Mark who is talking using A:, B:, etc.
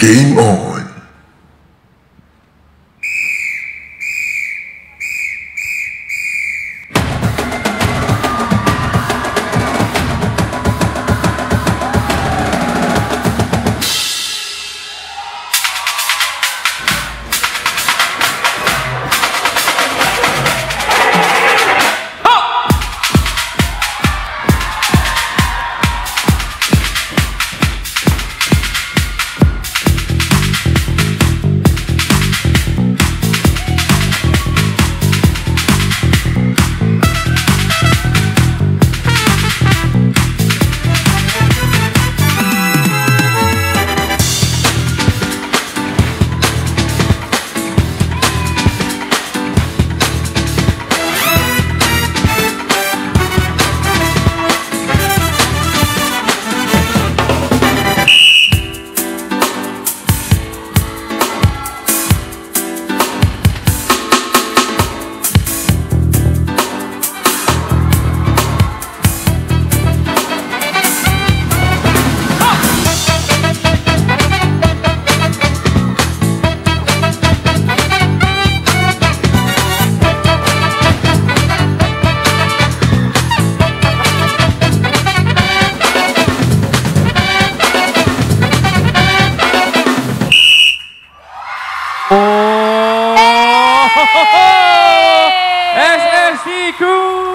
A: Game on.
B: Christy Cruz.